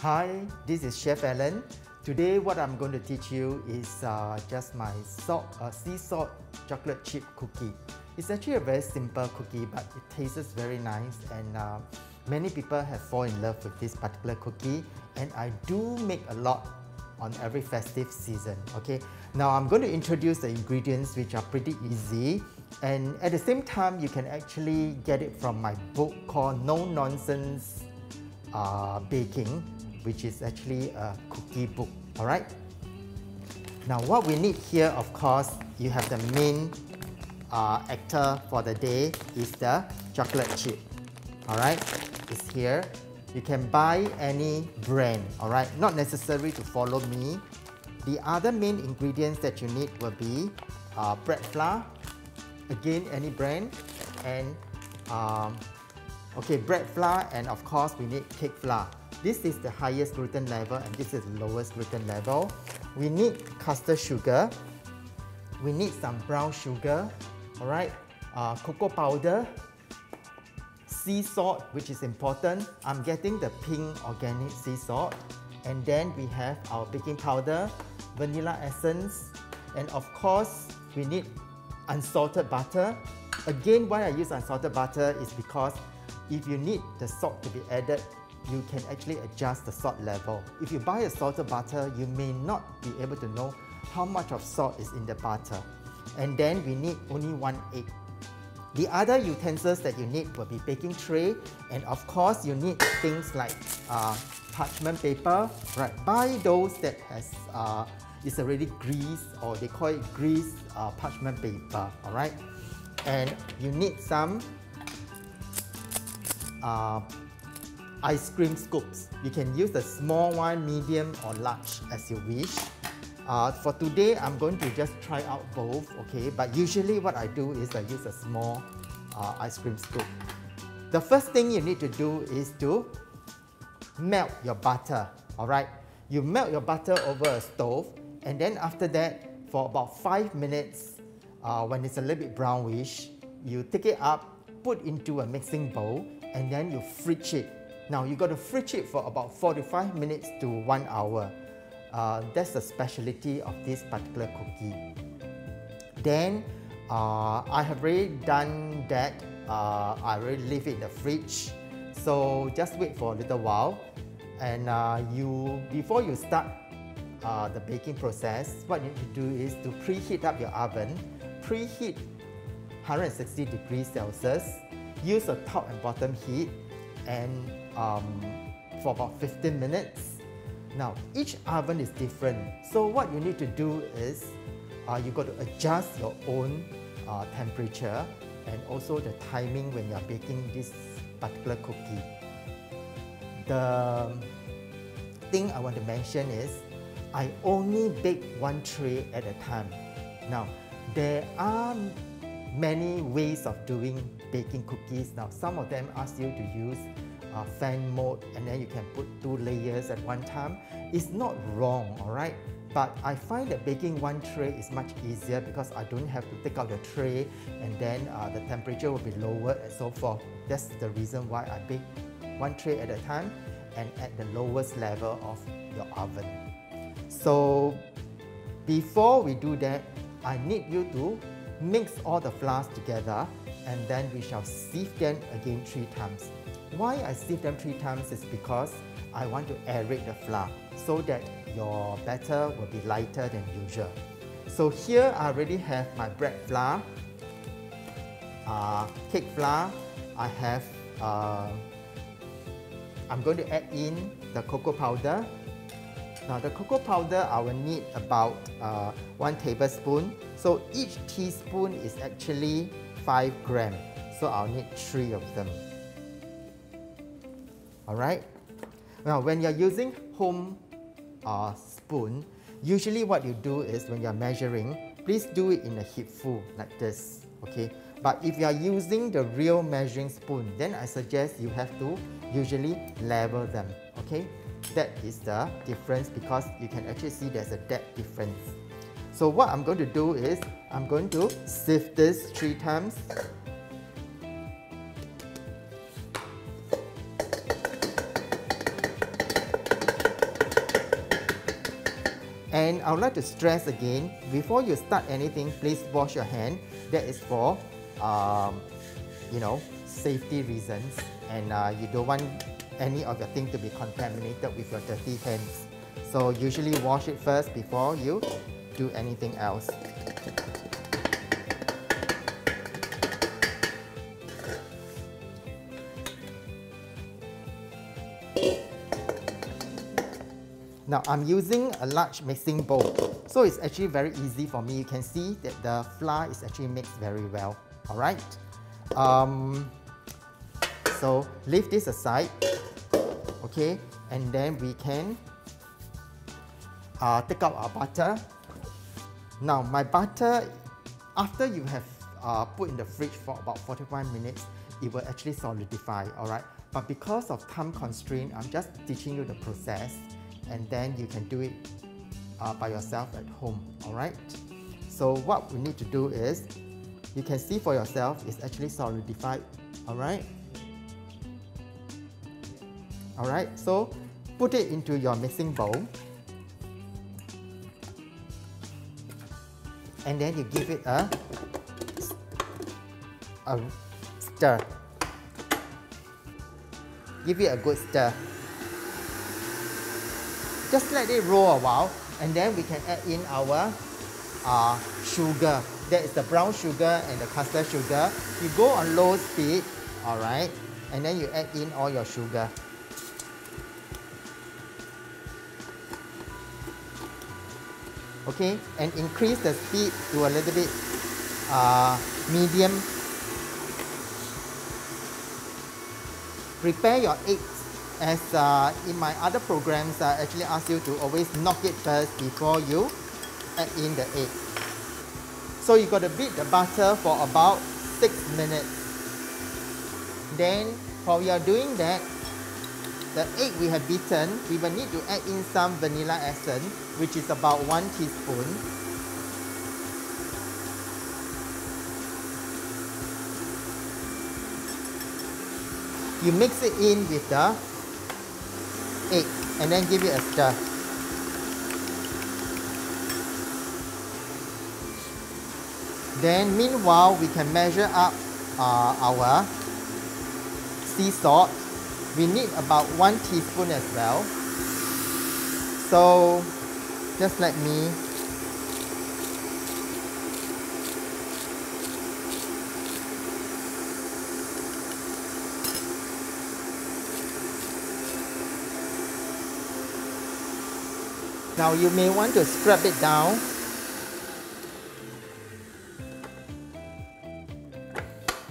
Hi, this is Chef Allan. Today what I'm going to teach you is uh, just my salt, uh, sea salt chocolate chip cookie. It's actually a very simple cookie but it tastes very nice and uh, many people have fallen in love with this particular cookie and I do make a lot on every festive season. Okay, now I'm going to introduce the ingredients which are pretty easy and at the same time you can actually get it from my book called No Nonsense uh, Baking which is actually a cookie book, all right? Now what we need here, of course, you have the main uh, actor for the day is the chocolate chip, all right? It's here. You can buy any brand, all right? Not necessary to follow me. The other main ingredients that you need will be uh, bread flour, again any brand, and um, okay, bread flour, and of course we need cake flour. This is the highest gluten level and this is the lowest gluten level. We need caster sugar. We need some brown sugar, all right, uh, cocoa powder, sea salt, which is important. I'm getting the pink organic sea salt. And then we have our baking powder, vanilla essence, and of course, we need unsalted butter. Again, why I use unsalted butter is because if you need the salt to be added, you can actually adjust the salt level. If you buy a salted butter, you may not be able to know how much of salt is in the butter. And then we need only one egg. The other utensils that you need will be baking tray and of course you need things like uh, parchment paper, right? Buy those that has uh, is already greased or they call it greased uh, parchment paper, all right? And you need some uh, ice cream scoops. You can use the small one, medium or large as you wish. Uh, for today, I'm going to just try out both, okay? But usually what I do is I use a small uh, ice cream scoop. The first thing you need to do is to melt your butter, all right? You melt your butter over a stove and then after that, for about five minutes, uh, when it's a little bit brownish, you take it up, put into a mixing bowl, and then you fridge it now you got to fridge it for about 45 minutes to one hour. Uh, that's the specialty of this particular cookie. Then uh, I have already done that. Uh, I already leave it in the fridge. So just wait for a little while. And uh, you, before you start uh, the baking process, what you need to do is to preheat up your oven. Preheat 160 degrees Celsius. Use a top and bottom heat and um, for about 15 minutes. Now, each oven is different. So what you need to do is uh, you got to adjust your own uh, temperature and also the timing when you are baking this particular cookie. The thing I want to mention is I only bake one tray at a time. Now, there are many ways of doing baking cookies. Now, some of them ask you to use uh, fan mode and then you can put two layers at one time. It's not wrong, all right? But I find that baking one tray is much easier because I don't have to take out the tray and then uh, the temperature will be lowered and so forth. That's the reason why I bake one tray at a time and at the lowest level of your oven. So before we do that, I need you to mix all the flours together and then we shall sieve them again three times. Why I sieve them three times is because I want to aerate the flour so that your batter will be lighter than usual. So here I already have my bread flour, uh, cake flour, I have, uh, I'm going to add in the cocoa powder. Now the cocoa powder I will need about uh, 1 tablespoon. So each teaspoon is actually 5 gram. So I'll need 3 of them. Alright? Now, when you're using home uh, spoon, usually what you do is when you're measuring, please do it in a heapful like this, okay? But if you are using the real measuring spoon, then I suggest you have to usually level them, okay? That is the difference because you can actually see there's a depth difference. So what I'm going to do is, I'm going to sift this three times And I would like to stress again, before you start anything, please wash your hand. That is for, um, you know, safety reasons. And uh, you don't want any of your things to be contaminated with your dirty hands. So usually wash it first before you do anything else. Now I'm using a large mixing bowl. So it's actually very easy for me. You can see that the flour is actually mixed very well. Alright. Um, so leave this aside. Okay. And then we can uh, take out our butter. Now my butter, after you have uh, put in the fridge for about 45 minutes, it will actually solidify, alright? But because of time constraint, I'm just teaching you the process and then you can do it uh, by yourself at home, alright? So what we need to do is, you can see for yourself, it's actually solidified, alright? Alright, so put it into your mixing bowl and then you give it a, a stir. Give it a good stir. Just let it roll a while and then we can add in our uh, sugar. That is the brown sugar and the caster sugar. You go on low speed, alright, and then you add in all your sugar. Okay, and increase the speed to a little bit uh, medium. Prepare your eggs as uh, in my other programs, I actually ask you to always knock it first before you add in the egg. So you got to beat the butter for about 6 minutes. Then while you are doing that, the egg we have beaten, we will need to add in some vanilla essence, which is about 1 teaspoon. You mix it in with the egg and then give it a stir. Then meanwhile, we can measure up uh, our sea salt. We need about one teaspoon as well. So just let me Now you may want to scrub it down.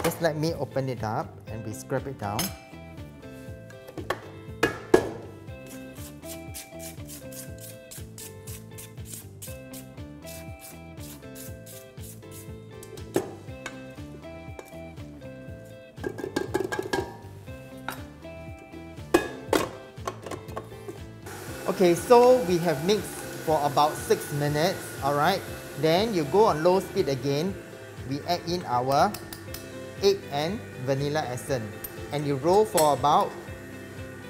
Just let me open it up and we scrub it down. Okay, so we have mixed for about 6 minutes, alright. Then you go on low speed again. We add in our egg and vanilla essence. And you roll for about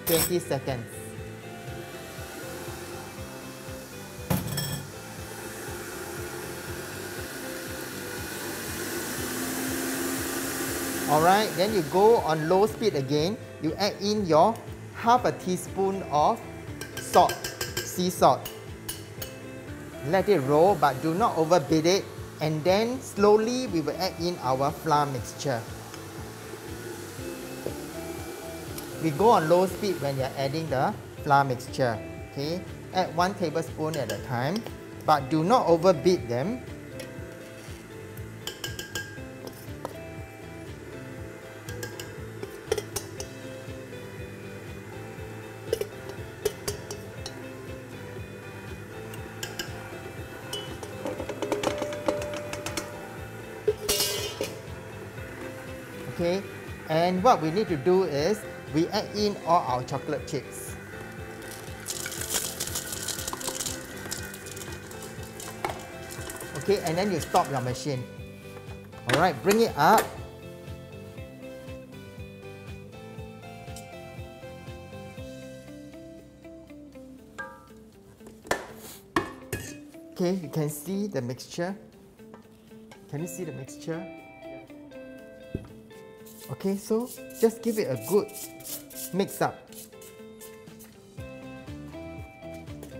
20 seconds. Alright, then you go on low speed again. You add in your half a teaspoon of salt, sea salt. Let it roll but do not overbeat it and then slowly we will add in our flour mixture. We go on low speed when you're adding the flour mixture. Okay, add one tablespoon at a time but do not overbeat them okay and what we need to do is we add in all our chocolate chips okay and then you stop your machine all right bring it up Okay, you can see the mixture. Can you see the mixture? Okay, so just give it a good mix up.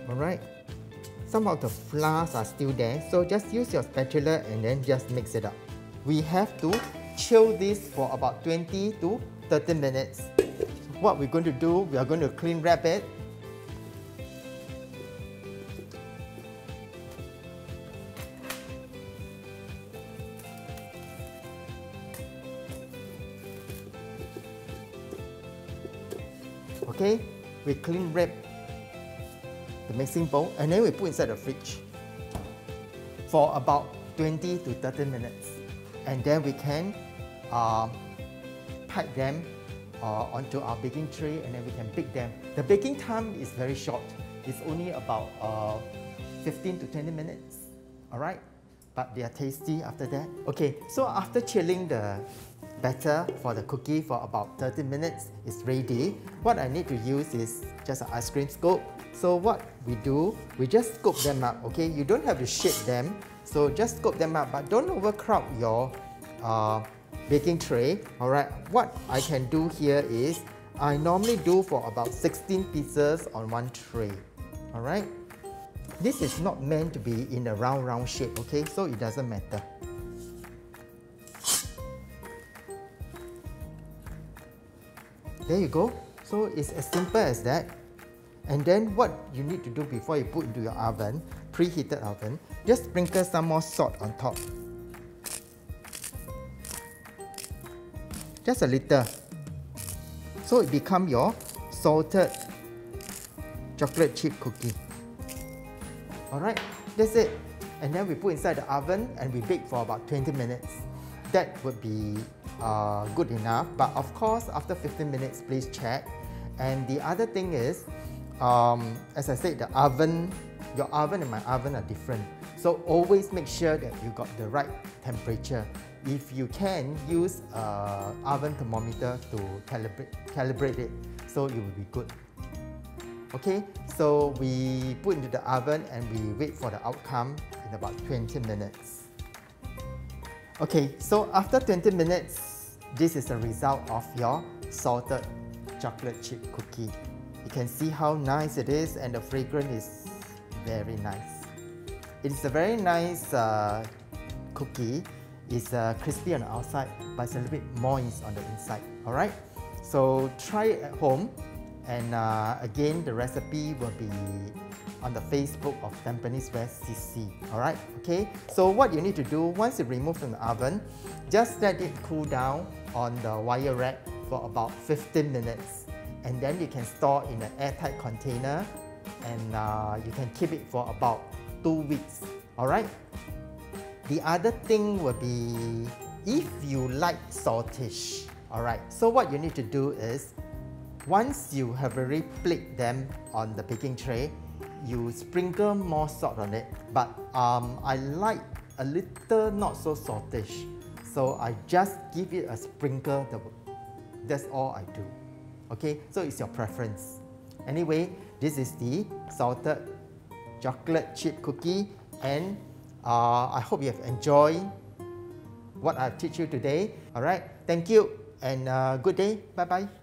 Alright, some of the flours are still there, so just use your spatula and then just mix it up. We have to chill this for about 20 to 30 minutes. What we're going to do, we are going to cling wrap it Okay, we cling wrap the mixing bowl and then we put inside the fridge for about 20 to 30 minutes. And then we can uh, pipe them uh, onto our baking tray and then we can bake them. The baking time is very short. It's only about uh, 15 to 20 minutes. All right? But they are tasty after that. Okay, so after chilling the batter for the cookie for about 30 minutes is ready. What I need to use is just an ice cream scoop. So what we do, we just scoop them up, okay? You don't have to shape them, so just scoop them up, but don't overcrowd your uh, baking tray, alright? What I can do here is, I normally do for about 16 pieces on one tray, alright? This is not meant to be in a round round shape, okay? So it doesn't matter. There you go. So it's as simple as that. And then what you need to do before you put into your oven, preheated oven, just sprinkle some more salt on top. Just a little. So it become your salted chocolate chip cookie. Alright, that's it. And then we put inside the oven and we bake for about 20 minutes. That would be uh, good enough. But of course, after 15 minutes, please check. And the other thing is, um, as I said, the oven, your oven and my oven are different. So always make sure that you got the right temperature. If you can, use an oven thermometer to calibrate, calibrate it so it will be good. Okay, so we put into the oven and we wait for the outcome in about 20 minutes. Okay, so after 20 minutes, this is the result of your salted chocolate chip cookie. You can see how nice it is and the fragrance is very nice. It's a very nice uh, cookie. It's uh, crispy on the outside, but it's a little bit moist on the inside. Alright? So try it at home. And uh, again, the recipe will be on the Facebook of Tampines West CC. Alright, okay? So what you need to do, once you remove from the oven, just let it cool down on the wire rack for about 15 minutes. And then you can store in an airtight container and uh, you can keep it for about two weeks. Alright? The other thing will be if you like saltish. Alright, so what you need to do is once you have already placed them on the baking tray, you sprinkle more salt on it. But um, I like a little not so saltish. So I just give it a sprinkle. That's all I do. Okay, so it's your preference. Anyway, this is the salted chocolate chip cookie and uh, I hope you have enjoyed what I teach you today. Alright, thank you and uh, good day. Bye-bye.